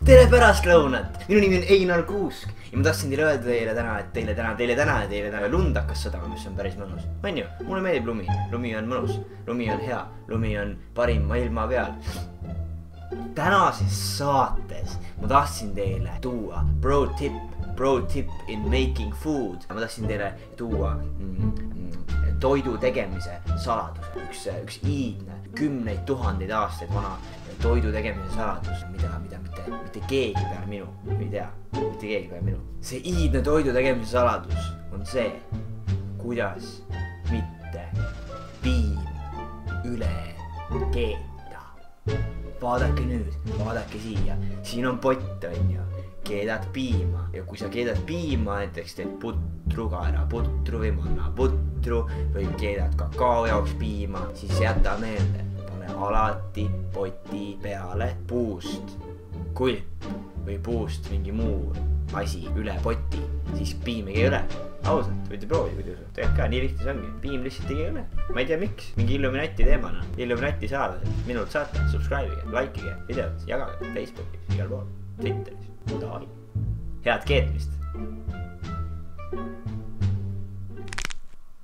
tere pärastlõunat, minu nimi on Einar Kuusk ja ma tahtsin teile öelda teile täna, et teile täna, teile täna ja teile täna lund hakkas sadama, mis on päris mõnus. on ju, mulle meeldib lumi, lumi on mõnus, lumi on hea, lumi on parim ilma peal. tänases saates ma tahtsin teile tuua pro tip, pro tip in making food. ma tahtsin teile tuua mm, mm, toidu tegemise saladuse, üks, üks iidne, kümneid tuhandeid aastaid vana toidu tegemise saladus, mida, mida mitte, keegi peale minu ei tea, mitte keegi peale minu. see iidne toidu tegemise saladus on see, kuidas mitte piim üle keeta. vaadake nüüd, vaadake siia, siin on pott, on ju keedad piima ja kui sa keedad piima, näiteks teed putrukaera putru või mannaputru või keedad kakao jaoks piima, siis jäta meelde, pane alati poti peale puust kulp või puust mingi muu asi üle poti, siis piim ei käi üle. ausalt, võite proovida, kui te usute, tegelikult ka nii lihtne see ongi, piim lihtsalt ei käi üle. ma ei tea, miks, mingi Illuminati teema noh, Illuminati saladused, minult saate, subscribe ige, like ige videot, jagage Facebookis, igal pool, Twitteris, davai. head keetmist